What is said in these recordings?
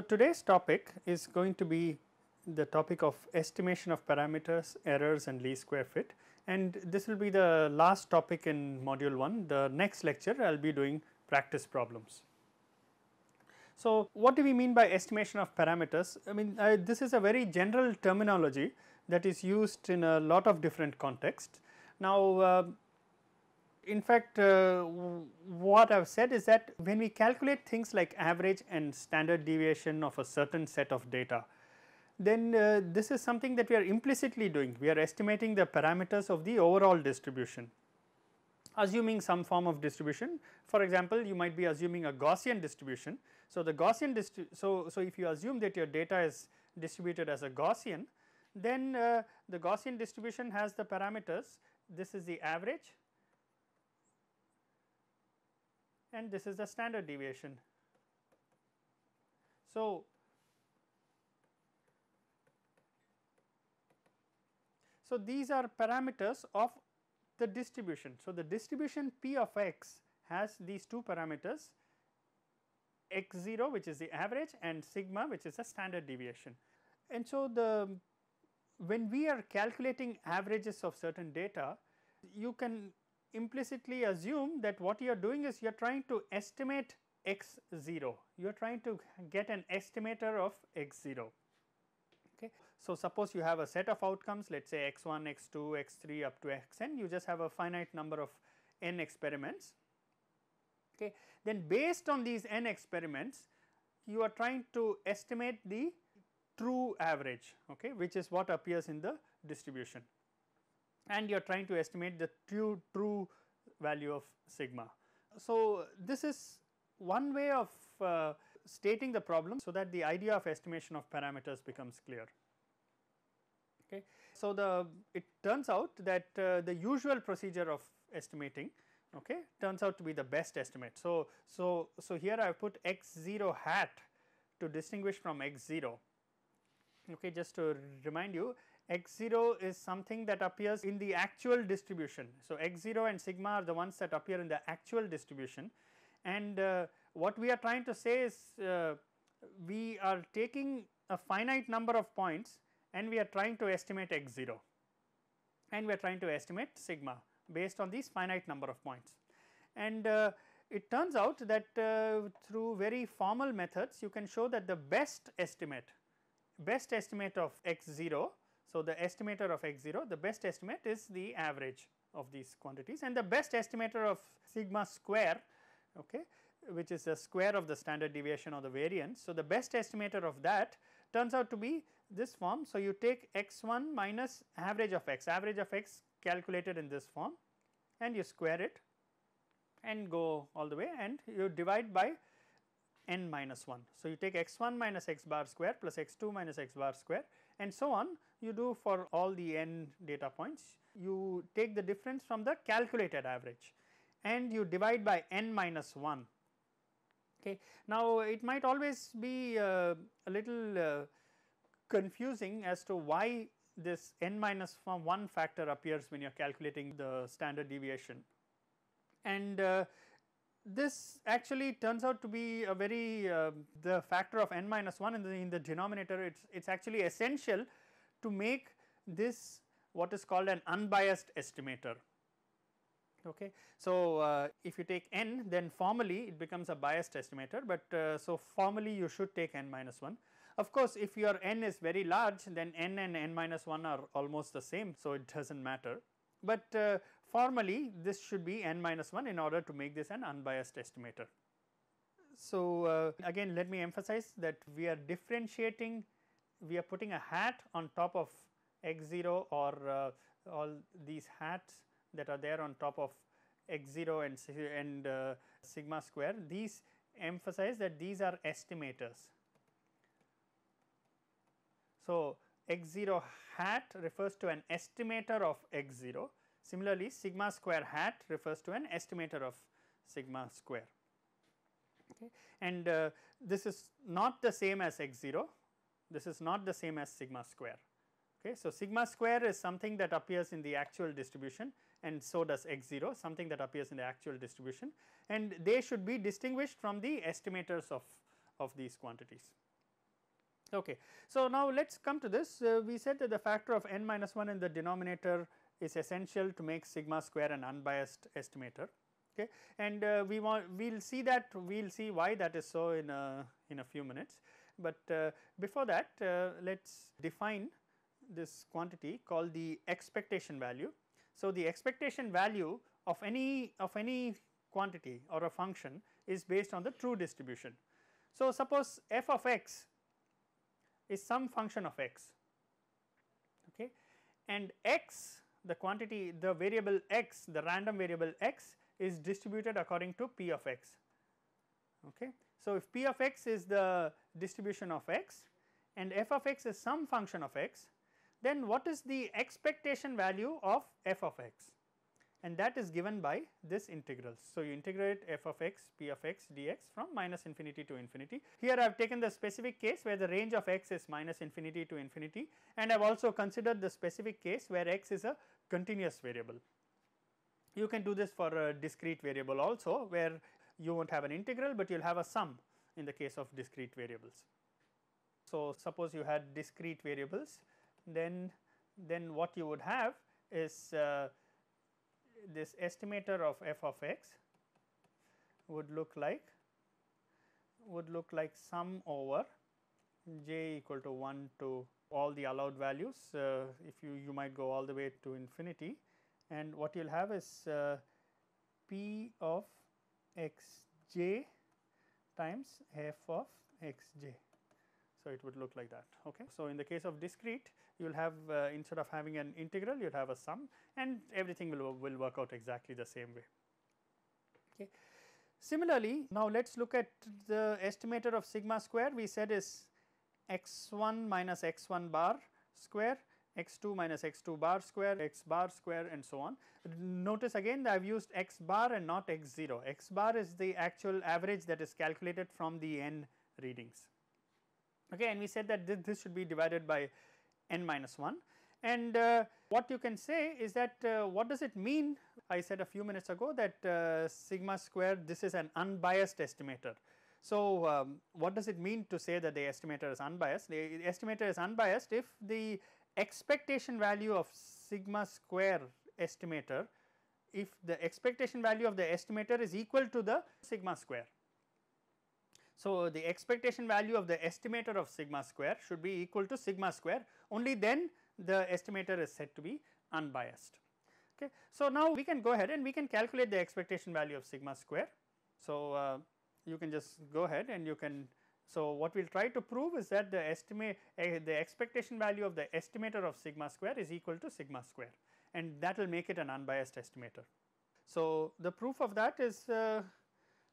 So, today's topic is going to be the topic of estimation of parameters, errors and least square fit and this will be the last topic in module 1. The next lecture I will be doing practice problems. So, what do we mean by estimation of parameters? I mean uh, this is a very general terminology that is used in a lot of different contexts. Now, uh, in fact, uh, what I have said is that when we calculate things like average and standard deviation of a certain set of data, then uh, this is something that we are implicitly doing. We are estimating the parameters of the overall distribution assuming some form of distribution. For example, you might be assuming a Gaussian distribution. So, the Gaussian so, so if you assume that your data is distributed as a Gaussian, then uh, the Gaussian distribution has the parameters this is the average and this is the standard deviation. So, so these are parameters of the distribution. So, the distribution p of x has these two parameters x 0 which is the average and sigma which is the standard deviation. And so, the when we are calculating averages of certain data you can implicitly assume that what you are doing is you are trying to estimate x 0, you are trying to get an estimator of x 0. Okay. So, suppose you have a set of outcomes let us say x 1, x 2, x 3 up to x n you just have a finite number of n experiments. Okay. Then based on these n experiments you are trying to estimate the true average okay, which is what appears in the distribution and you are trying to estimate the true true value of sigma. So, this is one way of uh, stating the problem so that the idea of estimation of parameters becomes clear. Okay. So, the it turns out that uh, the usual procedure of estimating okay, turns out to be the best estimate. So, so, so here I have put x 0 hat to distinguish from x 0 okay, just to remind you x 0 is something that appears in the actual distribution. So, x 0 and sigma are the ones that appear in the actual distribution and uh, what we are trying to say is uh, we are taking a finite number of points and we are trying to estimate x 0 and we are trying to estimate sigma based on these finite number of points. And uh, it turns out that uh, through very formal methods you can show that the best estimate, best estimate of x 0 so, the estimator of x 0 the best estimate is the average of these quantities and the best estimator of sigma square okay, which is the square of the standard deviation or the variance. So, the best estimator of that turns out to be this form. So, you take x 1 minus average of x, average of x calculated in this form and you square it and go all the way and you divide by n minus 1. So, you take x 1 minus x bar square plus x 2 minus x bar square and so on you do for all the n data points. You take the difference from the calculated average and you divide by n minus 1. Okay. Now, it might always be uh, a little uh, confusing as to why this n minus 1 factor appears when you are calculating the standard deviation. And uh, this actually turns out to be a very uh, the factor of n minus 1 in the, in the denominator it is it's actually essential to make this what is called an unbiased estimator. Okay. So, uh, if you take n then formally it becomes a biased estimator, but uh, so formally you should take n minus 1. Of course, if your n is very large then n and n minus 1 are almost the same, so it does not matter. But uh, formally this should be n minus 1 in order to make this an unbiased estimator. So, uh, again let me emphasize that we are differentiating we are putting a hat on top of x 0 or uh, all these hats that are there on top of x 0 and, and uh, sigma square these emphasize that these are estimators. So, x 0 hat refers to an estimator of x 0 similarly sigma square hat refers to an estimator of sigma square okay. and uh, this is not the same as x 0 this is not the same as sigma square. Okay. So, sigma square is something that appears in the actual distribution and so does x 0 something that appears in the actual distribution and they should be distinguished from the estimators of, of these quantities. Okay. So, now let us come to this uh, we said that the factor of n minus 1 in the denominator is essential to make sigma square an unbiased estimator okay and uh, we want we will see that we will see why that is so in a in a few minutes. But uh, before that uh, let us define this quantity called the expectation value. So, the expectation value of any of any quantity or a function is based on the true distribution. So, suppose f of x is some function of x okay and x the quantity the variable x the random variable x is distributed according to p of x okay. So, if p of x is the distribution of x and f of x is some function of x then what is the expectation value of f of x and that is given by this integral. So, you integrate f of x p of x dx from minus infinity to infinity. Here I have taken the specific case where the range of x is minus infinity to infinity and I have also considered the specific case where x is a continuous variable. You can do this for a discrete variable also where you will not have an integral, but you will have a sum in the case of discrete variables. So, suppose you had discrete variables then then what you would have is uh, this estimator of f of x would look like would look like sum over j equal to 1 to all the allowed values uh, if you you might go all the way to infinity and what you will have is uh, p of x j times f of x j. So, it would look like that. Okay. So, in the case of discrete you will have uh, instead of having an integral you will have a sum and everything will, will work out exactly the same way. Okay. Similarly, now let us look at the estimator of sigma square we said is x 1 minus x 1 bar square x 2 minus x 2 bar square x bar square and so on. Notice again that I have used x bar and not x 0, x bar is the actual average that is calculated from the n readings okay and we said that this, this should be divided by n minus 1 and uh, what you can say is that uh, what does it mean I said a few minutes ago that uh, sigma square this is an unbiased estimator. So, um, what does it mean to say that the estimator is unbiased? The estimator is unbiased if the expectation value of sigma square estimator if the expectation value of the estimator is equal to the sigma square. So, the expectation value of the estimator of sigma square should be equal to sigma square only then the estimator is said to be unbiased. Okay. So, now we can go ahead and we can calculate the expectation value of sigma square. So, uh, you can just go ahead and you can so, what we will try to prove is that the estimate uh, the expectation value of the estimator of sigma square is equal to sigma square and that will make it an unbiased estimator. So, the proof of that is uh,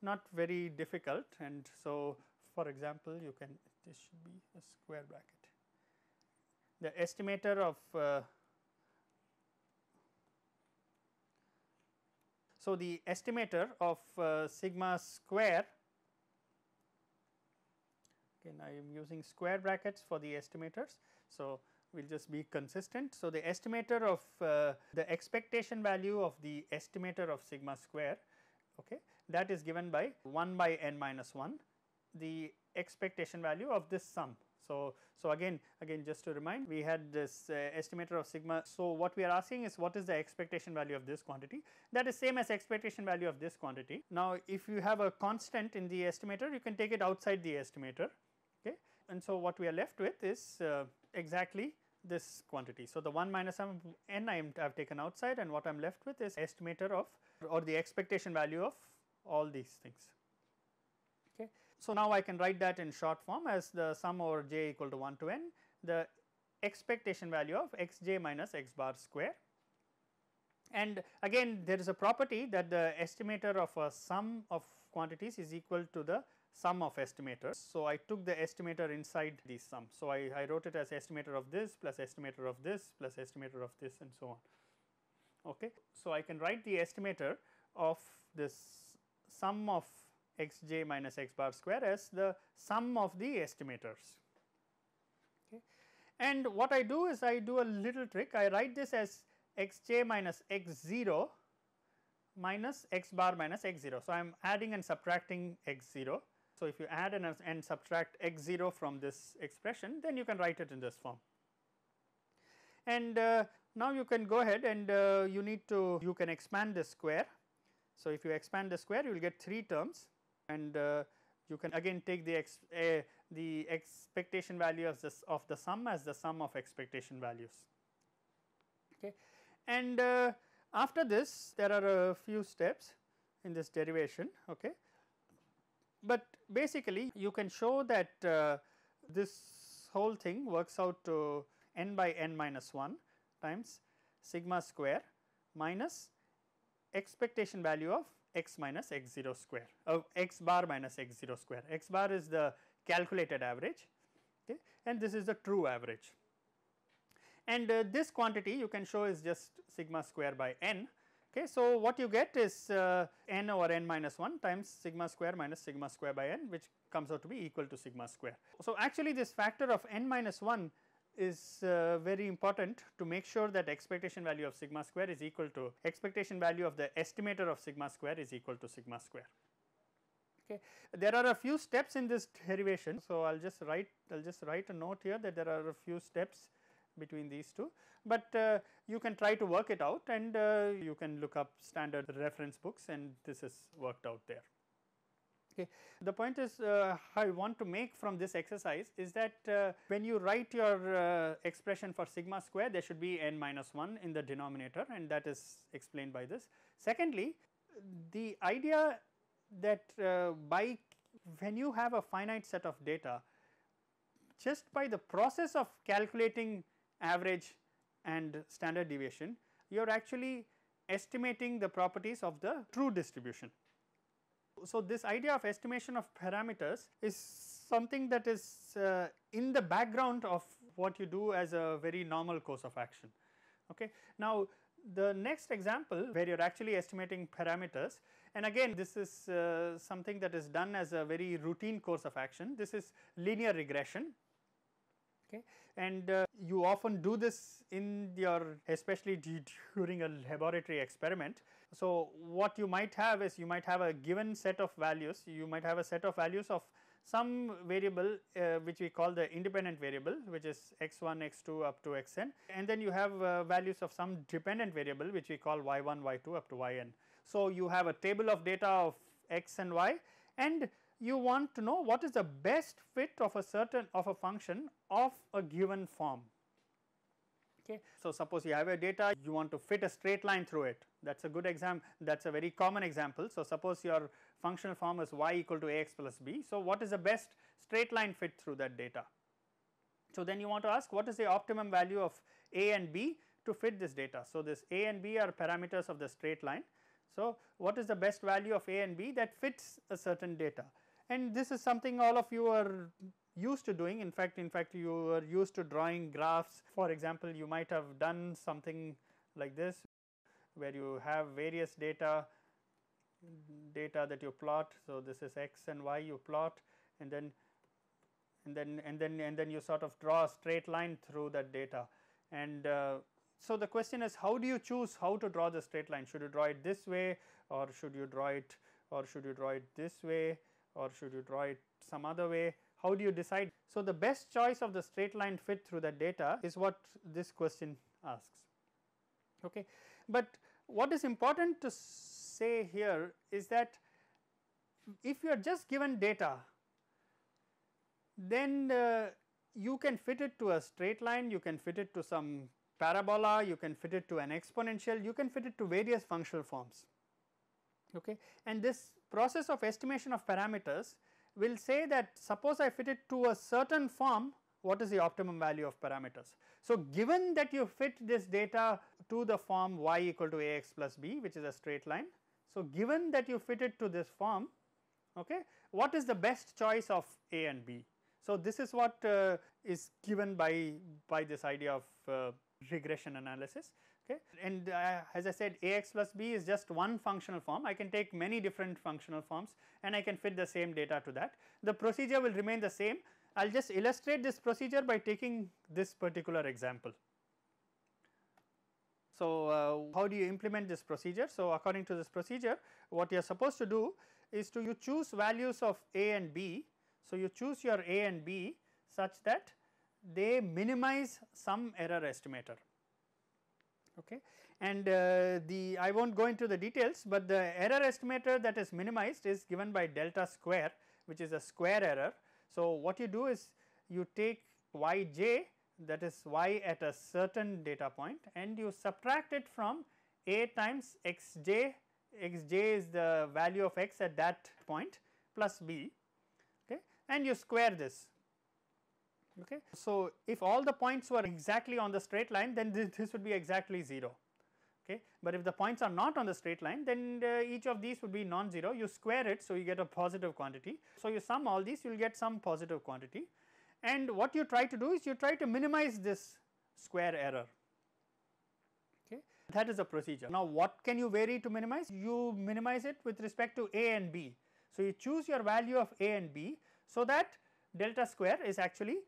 not very difficult and so for example you can this should be a square bracket. The estimator of uh, so the estimator of uh, sigma square again I am using square brackets for the estimators. So, we will just be consistent. So, the estimator of uh, the expectation value of the estimator of sigma square okay, that is given by 1 by n minus 1 the expectation value of this sum. So, so again again just to remind we had this uh, estimator of sigma. So, what we are asking is what is the expectation value of this quantity that is same as expectation value of this quantity. Now, if you have a constant in the estimator you can take it outside the estimator and so what we are left with is uh, exactly this quantity. So, the 1 minus m n I have taken outside and what I am left with is estimator of or the expectation value of all these things. Okay. So, now I can write that in short form as the sum over j equal to 1 to n the expectation value of x j minus x bar square and again there is a property that the estimator of a sum of quantities is equal to the sum of estimators. So, I took the estimator inside the sum. So, I, I wrote it as estimator of this plus estimator of this plus estimator of this and so on. Okay. So, I can write the estimator of this sum of x j minus x bar square as the sum of the estimators. Okay. And what I do is I do a little trick I write this as x j minus x 0 minus x bar minus x 0. So, I am adding and subtracting x 0 So, if you add and, and subtract x 0 from this expression then you can write it in this form. And uh, now you can go ahead and uh, you need to you can expand the square. So, if you expand the square you will get 3 terms and uh, you can again take the ex, the expectation value of this of the sum as the sum of expectation values. Okay. And uh, after this there are a few steps in this derivation. Okay. But basically you can show that uh, this whole thing works out to n by n minus 1 times sigma square minus expectation value of x minus x 0 square of x bar minus x 0 square. x bar is the calculated average okay, and this is the true average. And uh, this quantity you can show is just sigma square by n. Okay, so what you get is uh, n over n minus 1 times sigma square minus sigma square by n which comes out to be equal to sigma square. So actually this factor of n minus 1 is uh, very important to make sure that expectation value of sigma square is equal to expectation value of the estimator of sigma square is equal to sigma square. Okay. There are a few steps in this derivation. So, I will just write I will just write a note here that there are a few steps between these two, but uh, you can try to work it out and uh, you can look up standard reference books and this is worked out there. Okay. The point is uh, I want to make from this exercise is that uh, when you write your uh, expression for sigma square there should be n minus 1 in the denominator and that is explained by this. Secondly, the idea that uh, by when you have a finite set of data just by the process of calculating average and standard deviation you are actually estimating the properties of the true distribution. So, this idea of estimation of parameters is something that is uh, in the background of what you do as a very normal course of action. Okay. Now, the next example where you are actually estimating parameters and again this is uh, something that is done as a very routine course of action. This is linear regression okay. and uh, you often do this in your especially during a laboratory experiment so, what you might have is you might have a given set of values, you might have a set of values of some variable uh, which we call the independent variable which is x1, x2 up to xn and then you have uh, values of some dependent variable which we call y1, y2 up to yn. So, you have a table of data of x and y and you want to know what is the best fit of a certain of a function of a given form. Okay. So, suppose you have a data you want to fit a straight line through it that is a good example that is a very common example. So, suppose your functional form is y equal to ax plus b. So, what is the best straight line fit through that data? So, then you want to ask what is the optimum value of a and b to fit this data. So, this a and b are parameters of the straight line. So, what is the best value of a and b that fits a certain data and this is something all of you are used to doing. In fact in fact you are used to drawing graphs. For example you might have done something like this where you have various data data that you plot. So, this is x and y you plot and then and then and then and then you sort of draw a straight line through that data. And uh, so the question is how do you choose how to draw the straight line? Should you draw it this way or should you draw it or should you draw it this way or should you draw it some other way how do you decide so the best choice of the straight line fit through that data is what this question asks okay but what is important to say here is that if you are just given data then uh, you can fit it to a straight line, you can fit it to some parabola, you can fit it to an exponential, you can fit it to various functional forms. Okay. And this process of estimation of parameters will say that suppose I fit it to a certain form what is the optimum value of parameters. So, given that you fit this data to the form y equal to ax plus b which is a straight line. So, given that you fit it to this form okay, what is the best choice of a and b. So, this is what uh, is given by, by this idea of uh, regression analysis okay. and uh, as I said ax plus b is just one functional form I can take many different functional forms and I can fit the same data to that. The procedure will remain the same I will just illustrate this procedure by taking this particular example. So, uh, how do you implement this procedure? So, according to this procedure what you are supposed to do is to you choose values of a and b. So, you choose your a and b such that they minimize some error estimator. Okay. And uh, the I will not go into the details, but the error estimator that is minimized is given by delta square which is a square error. So, what you do is you take y j that is y at a certain data point and you subtract it from a times x j, x j is the value of x at that point plus b okay, and you square this. Okay. So, if all the points were exactly on the straight line then this, this would be exactly 0 okay. But if the points are not on the straight line then uh, each of these would be non-zero you square it so you get a positive quantity. So, you sum all these you will get some positive quantity and what you try to do is you try to minimize this square error okay that is a procedure. Now what can you vary to minimize? You minimize it with respect to a and b. So you choose your value of a and b so that delta square is actually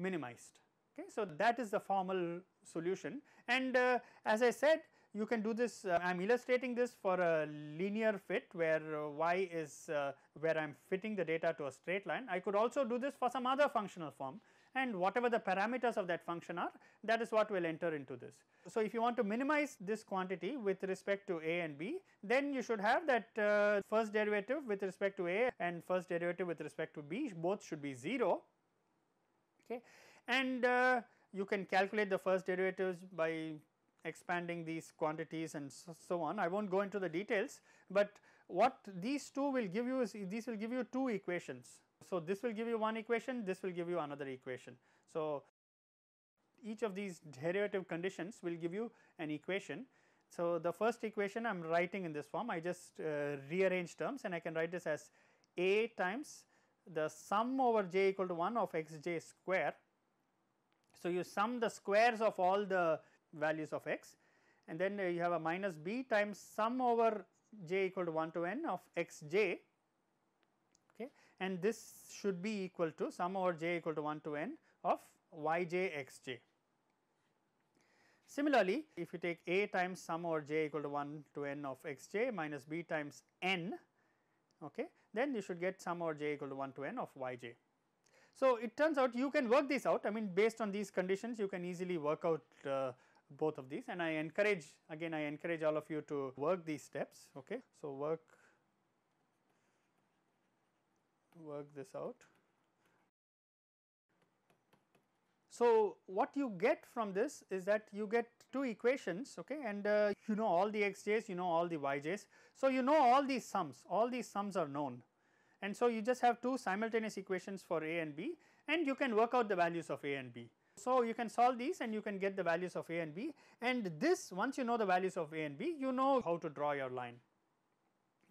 minimized okay. So that is the formal solution and uh, as I said you can do this uh, I am illustrating this for a linear fit where uh, y is uh, where I am fitting the data to a straight line. I could also do this for some other functional form and whatever the parameters of that function are that is what will enter into this. So, if you want to minimize this quantity with respect to a and b then you should have that uh, first derivative with respect to a and first derivative with respect to b both should be 0 okay and uh, you can calculate the first derivatives by expanding these quantities and so, so on. I will not go into the details, but what these two will give you is these will give you two equations. So, this will give you one equation, this will give you another equation. So, each of these derivative conditions will give you an equation. So, the first equation I am writing in this form, I just uh, rearrange terms and I can write this as a times the sum over j equal to 1 of x j square. So, you sum the squares of all the values of x and then uh, you have a minus b times sum over j equal to 1 to n of x j okay and this should be equal to sum over j equal to 1 to n of y j x j. Similarly, if you take a times sum over j equal to 1 to n of x j minus b times n okay, then you should get sum over j equal to 1 to n of y j. So, it turns out you can work this out I mean based on these conditions you can easily work out uh, both of these and I encourage again I encourage all of you to work these steps okay. So, work work this out. So, what you get from this is that you get two equations okay and uh, you know all the xj's you know all the yj's. So, you know all these sums all these sums are known and so you just have two simultaneous equations for a and b and you can work out the values of a and b. So, you can solve these and you can get the values of a and b and this once you know the values of a and b you know how to draw your line.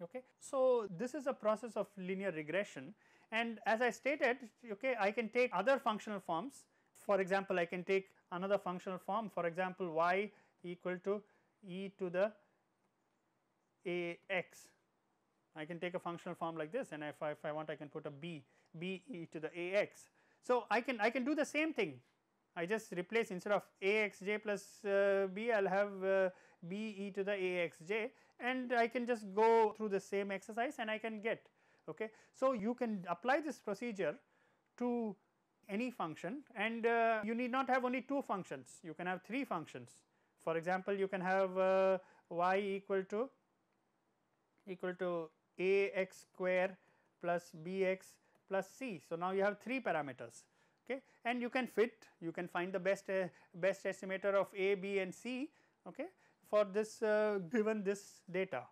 Okay. So, this is a process of linear regression and as I stated okay I can take other functional forms for example I can take another functional form for example y equal to e to the a x I can take a functional form like this and if I, if I want I can put a b b e to the a x. So, I can I can do the same thing I just replace instead of axj plus uh, b I will have uh, b e to the axj and I can just go through the same exercise and I can get okay. So, you can apply this procedure to any function and uh, you need not have only two functions you can have three functions. For example, you can have uh, y equal to equal to ax square plus bx plus c. So, now you have three parameters okay and you can fit you can find the best uh, best estimator of a b and c okay for this uh, given this data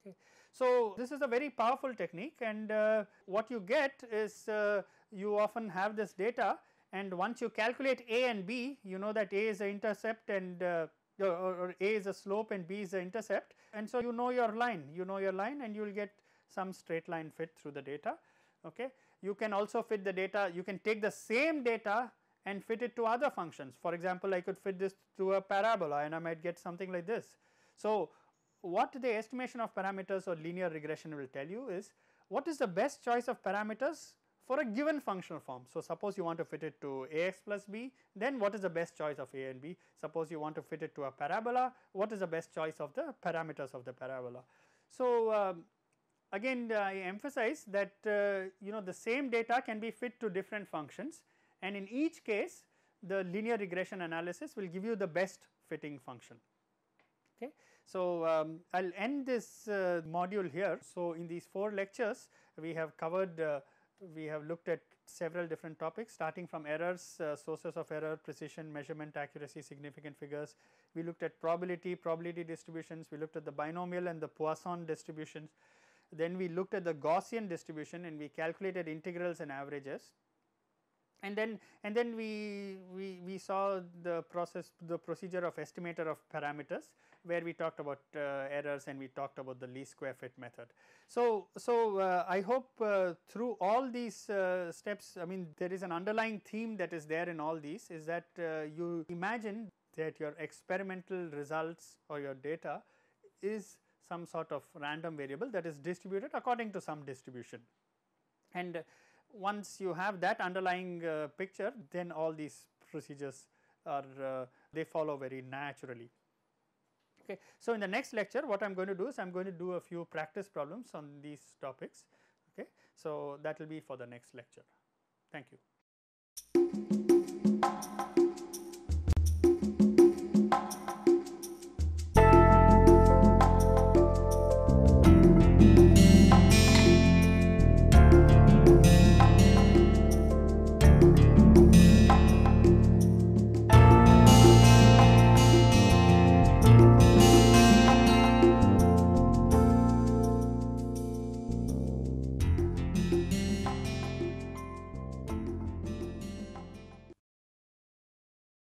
okay so this is a very powerful technique and uh, what you get is uh, you often have this data and once you calculate a and b you know that a is the intercept and uh, or, a is a slope and b is the intercept and so you know your line you know your line and you will get some straight line fit through the data okay you can also fit the data, you can take the same data and fit it to other functions. For example, I could fit this to a parabola and I might get something like this. So, what the estimation of parameters or linear regression will tell you is what is the best choice of parameters for a given functional form. So, suppose you want to fit it to ax plus b then what is the best choice of a and b. Suppose you want to fit it to a parabola what is the best choice of the parameters of the parabola. So, um, again uh, I emphasize that uh, you know the same data can be fit to different functions and in each case the linear regression analysis will give you the best fitting function. Okay. So, um, I will end this uh, module here. So, in these 4 lectures we have covered uh, we have looked at several different topics starting from errors, uh, sources of error, precision, measurement, accuracy, significant figures. We looked at probability, probability distributions, we looked at the binomial and the Poisson distributions. Then we looked at the Gaussian distribution and we calculated integrals and averages and then and then we, we, we saw the process the procedure of estimator of parameters where we talked about uh, errors and we talked about the least square fit method. So, so uh, I hope uh, through all these uh, steps I mean there is an underlying theme that is there in all these is that uh, you imagine that your experimental results or your data is some sort of random variable that is distributed according to some distribution and once you have that underlying uh, picture then all these procedures are uh, they follow very naturally. Okay. So, in the next lecture what I am going to do is I am going to do a few practice problems on these topics. Okay. So, that will be for the next lecture. Thank you.